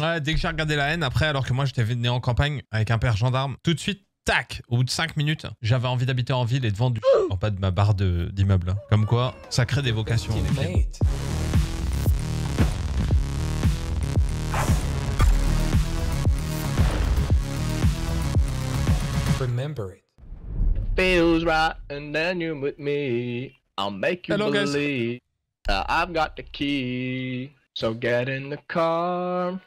Ouais, dès que j'ai regardé la haine, après, alors que moi j'étais né en campagne avec un père gendarme, tout de suite, tac, au bout de 5 minutes, j'avais envie d'habiter en ville et de vendre du en bas de ma barre de- d'immeuble. Comme quoi, ça crée des vocations. Remember it. feels right, and then you're with me. I'll make you Hello, guys. believe that I've got the key. So get in the car.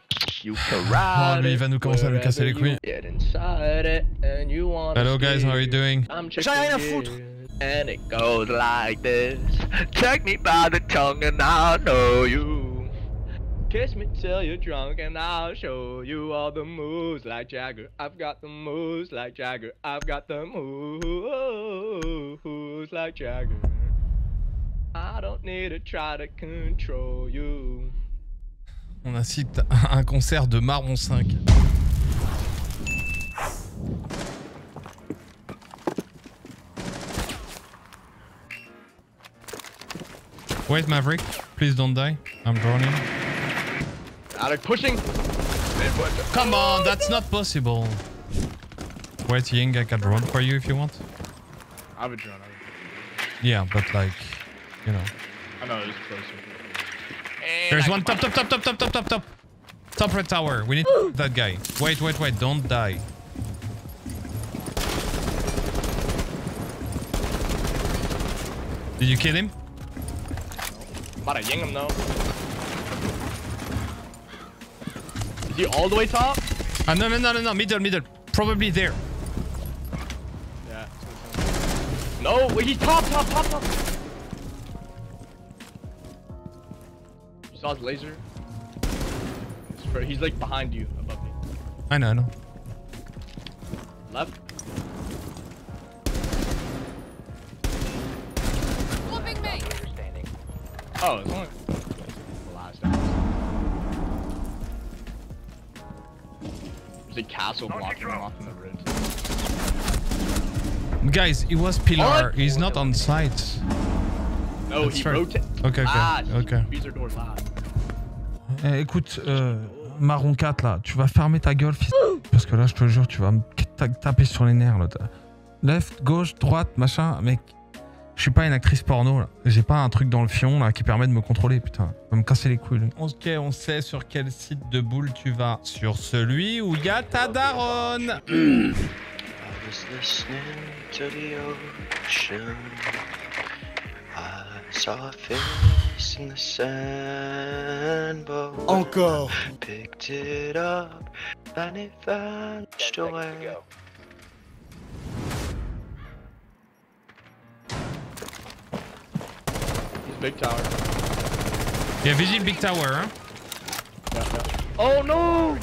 You can ride Oh, lui, il it va nous commencer à nous casser les couilles. Get inside it, and you wanna Hello guys, how are you doing? I'm J'ai rien à checking foutre. And it goes like this. Take me by the tongue and I'll know you. Kiss me till you're drunk and I'll show you all the moves like Jagger. I've got the moves like Jagger. I've got the moves like Jagger. I don't need to try to control you. On assiste à un concert de Marron 5. Wait, Maverick, please don't die. I'm drowning. They're pushing. Come on, that's not possible. Wait, Ying, I can run for you if you want. I drone. A drone. Yeah, but like, you know. I know it's closer. There's one top, top, top, top, top, top, top, top. Top red tower. We need that guy. Wait, wait, wait. Don't die. Did you kill him? About to ying him though. Is he all the way top? Ah, no, no, no, no, no. Middle, middle. Probably there. Yeah. No, wait, he's top, top, top, top. Saw his laser? He's like behind you, above me. I know, I know. Left? Flipping me! Oh, it's only the. There's a castle blocking him off in the ridge. Guys, it was Pilar. What? He's not on site. No, That's he right. rotated. Ok, ok, Ah, ok. freezer door last. Eh, écoute, euh, Marron 4 là, tu vas fermer ta gueule, fils. Parce que là, je te jure, tu vas me ta- taper sur les nerfs là. Left, gauche, droite, machin, mec. Je suis pas une actrice porno là. J'ai pas un truc dans le fion là qui permet de me contrôler, putain. Va me casser les couilles. lui. Ok, on sait sur quel site de boule tu vas. Sur celui où y a ta daronne. Saw a face in the sand, but Encore. picked it up and it vanished away. He's big tower. Yeah, y a Vigil Big Tower, hein. Oh no!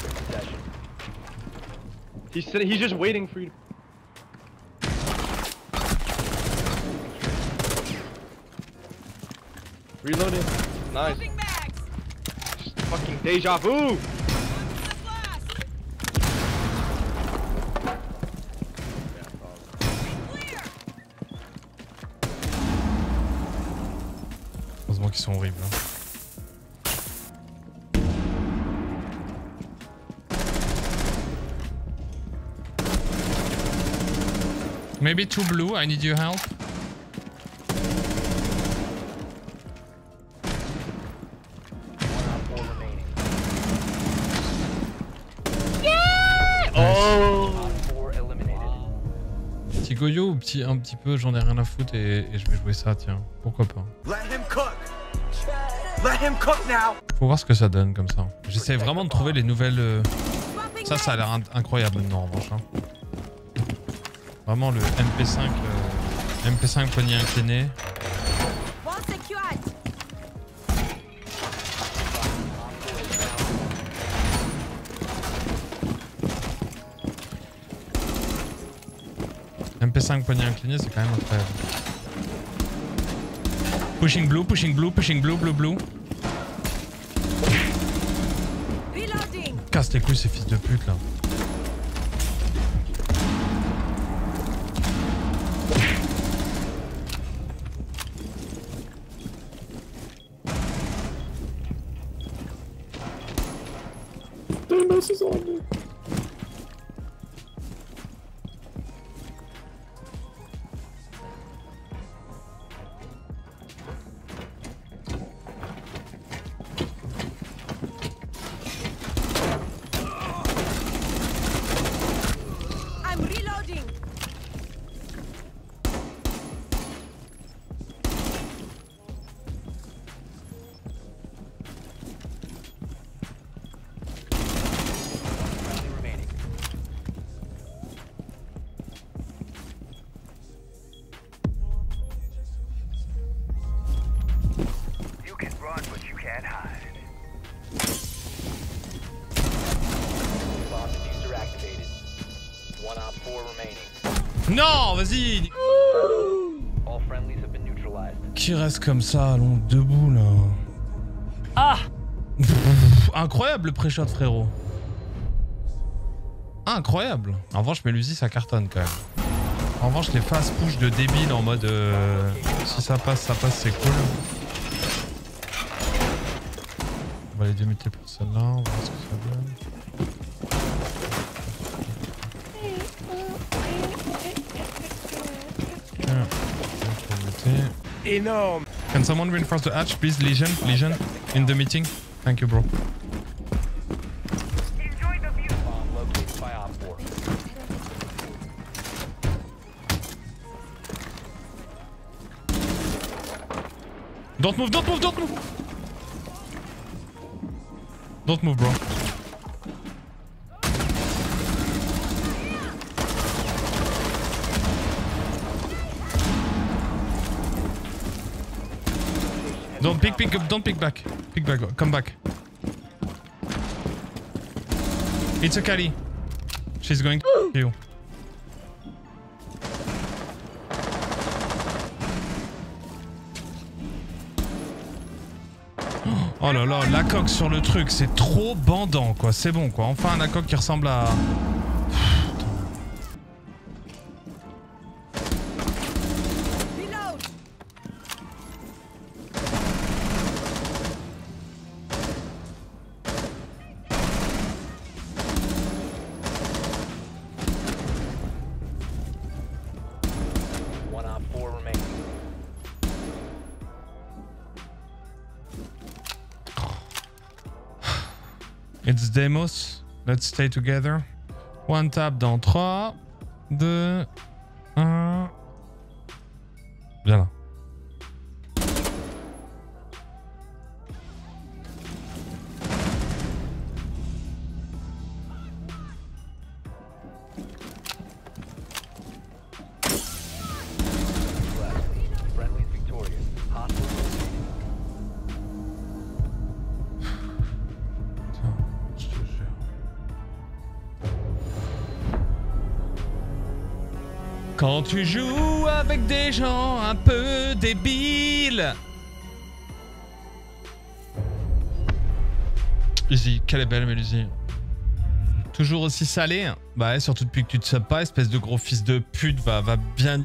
He's sitting. He's just waiting for you. Reloading. Nice. Fucking deja vu. Heureusement qu'ils sont horribles. hein. Maybe two blue, I need your help. Petit goyo ou petit, un petit peu, j'en ai rien à foutre et, et je vais jouer ça, tiens. Pourquoi pas. Let him cook. Let him cook now. Faut voir ce que ça donne comme ça. J'essaie vraiment de trouver les nouvelles... euh, Ça, ça a l'air in- incroyable maintenant en revanche. hein. Vraiment le MP5... euh, MP5 poignée inclinée. MP5 poignée inclinée, c'est quand même incroyable. Pushing blue, pushing blue, pushing blue, blue, blue. Casse les couilles ces fils de pute là. Can't hide. Bomb diffuser activated. One op four remaining. Non, vas-y All friendlies have been neutralized. Qui reste comme ça, allons, debout, là? Ah Incroyable le pré-shot, frérot Incroyable En revanche, Melusi, ça cartonne, quand même. En revanche, les fast push de débile en mode... euh, si ça passe, ça passe, c'est cool. Va les démuter pour celle-là, on va voir ce que ça donne. Tiens, on va démuter. Énorme. Can someone reinforce the hatch, please? Legion, Legion, in the meeting. Thank you, bro. Enjoy the view. Bomb located by op four. Don't move, don't move, don't move! Don't move, bro. Don't pick, pick up, don't pick back. Pick back, come back. It's a Kali. She's going to you. Oh là là, la coque sur le truc, c'est trop bandant quoi, c'est bon quoi. Enfin un coque qui ressemble à... It's Demos, let's stay together. One tap dans 3, 2, 1... Viens là. Quand tu joues avec des gens un peu débiles. Uzi, quelle est belle Mélusie. Toujours aussi salé Bah ouais, surtout depuis que tu te sabs pas, espèce de gros fils de pute, va, va bien